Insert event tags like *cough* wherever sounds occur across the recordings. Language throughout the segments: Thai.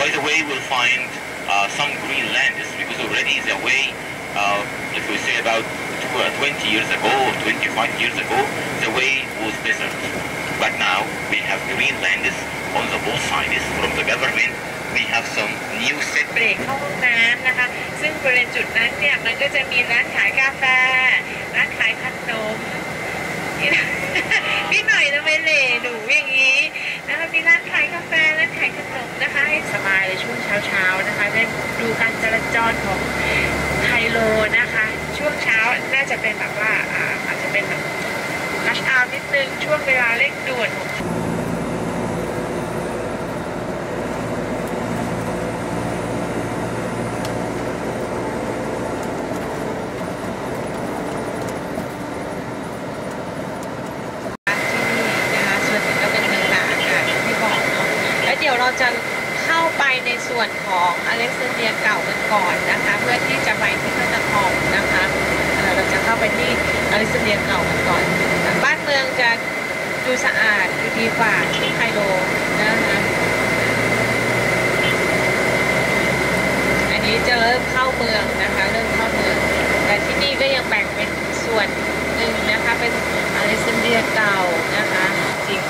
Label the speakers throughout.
Speaker 1: by the way, we'll find uh, some green lands because already the way, uh, if we say about tw- 20 years ago or 25 years ago, the way was desert. But now we have green lands on the both sides from the government. We have some new set
Speaker 2: เบรกเข้าห้องน้ำนะคะ *laughs* ซึ่งบริเวณจุดนั้นเนี่ยมันก็จะมีร้านขายกาแฟ ร้านขายขนม นี่นะ พี่หน่อยทำไมเหล่หนูอย่างนี้นะคะมีร้านขายกาแฟ ร้านนนะคะให้สบายในช่วงเช้าๆนะคะได้ดูการจราจรของไฮโลนะคะ ช่วงเช้าน่าจะเป็นแบบว่าอาจจะเป็นแบบรัชอานิดนึงช่วงเวลาเร่งด่วนของ ที่นี่นะคะส่วนหนึ่งก็เป็นเมืองหลานค่ะอย่างที่บอกเนาะแล้ว เราจะเข้าไปในส่วนของอเล็กซานเดียเก่ากันก่อนนะคะ เพื่อที่จะไปที่พระนครนะคะเราจะเข้าไปที่อเล็กซานเดียเก่ากันก่อน บ้านเมืองจะดูสะอาดดูดีกว่าที่ไคโรนะคะอันนี้จะเริ่มเข้าเมืองนะคะ เริ่มเข้าเมือง แต่ที่นี่ก็ยังแบ่งเป็นส่วนหนึ่งนะคะ เป็นอเล็กซานเดียเก่านะคะ จริง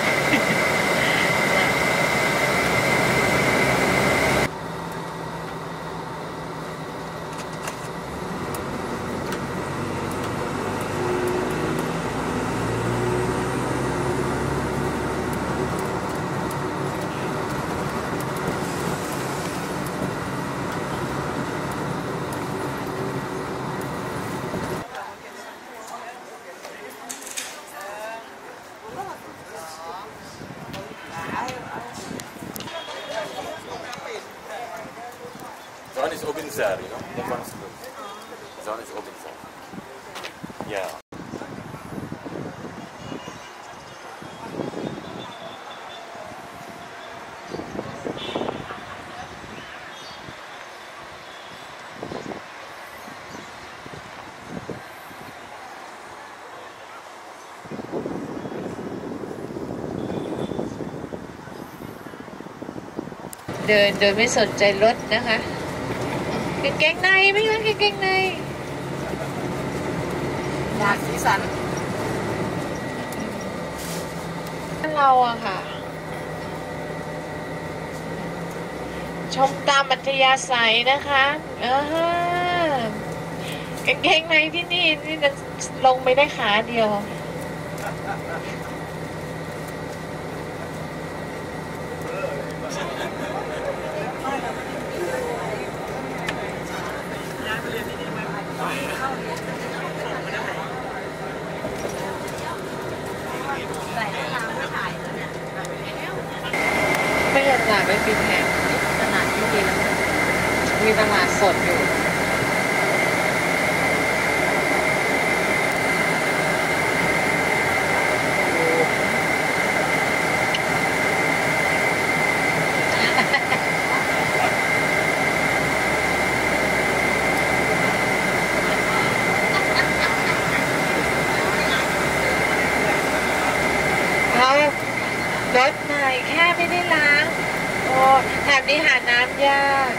Speaker 3: The one is open there, you know. That one is good. The one is open there. Yeah.
Speaker 2: เดินโดยไม่สนใจรถนะคะ กางเกงในไม่งั้นกางเกงใน
Speaker 4: หลากสีสัน
Speaker 2: เราอะค่ะ ชมตามอัธยาศัยนะคะเออกางเกงในที่นี่นี่จะลงไปได้ขาเดียว
Speaker 4: ใส่ได้ยังไม่ถ่ายเลยเนี่ย
Speaker 2: ไม่ใช่ตลาดไม่ปิดแผง
Speaker 4: ตลาดที่ดีแล้ว
Speaker 2: มีตลาดสดอยู่เรารถใหม่แค่ไม่ได้ล้าง โอ้แถบนี้หาน้ำยาก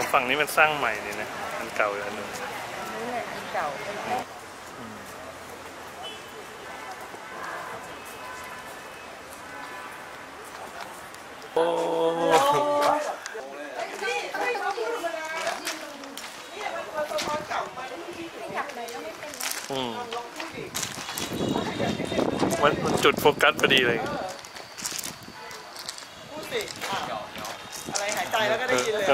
Speaker 5: ของฝั่งนี้มันสร้างใหม่นี่นะอันเก่าอยู่อันนึง
Speaker 4: นี่แหละอันเก่า
Speaker 5: โอ้อืมมันมันจุดโฟกัสพอดีเลย
Speaker 6: พูดสิ อะไรหายใจแล้วก็ได้ยินเลย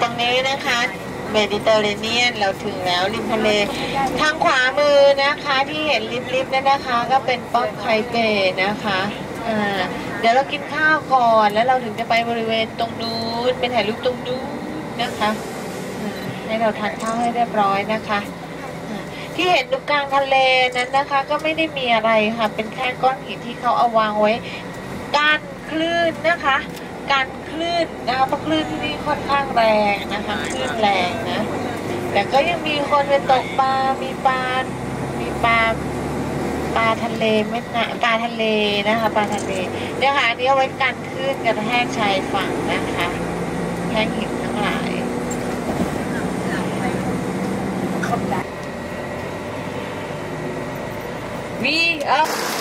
Speaker 2: ตรงนี้นะคะเมดิเตอร์เรเนียนเราถึงแล้วริมทะเล ทางขวามือนะคะที่เห็นริบๆนั่นนะคะ ก็เป็นป้อมไคเบย์นะคะอ่าเดี๋ยวเรากินข้าวก่อนแล้วเราถึงจะไปบริเวณตรงนู้นเป็นถ่ายรูปตรงนู้นนะคะ ให้เราทานข้าวให้เรียบร้อยนะคะ ที่เห็นตรงกลางทะเลนั้นนะคะ ก็ไม่ได้มีอะไรค่ะ เป็นแค่ก้อนหินที่เขาเอาวางไว้การคลื่นนะคะ การคลื่นนะคะเพราะคลื่นที่นี่ค่อนข้างแรงนะคะคลื่นแรงนะ แต่ก็ยังมีคนไปตกปลา มีปลา มีปลาปลาทะเลไม่นะปลาทะเลนะคะปลาทะเลเนี่ยค่ะอันนี้เอาไว้กันคลื่นกระแทกชายฝั่งนะคะแท่งหินทั้งหลาย มี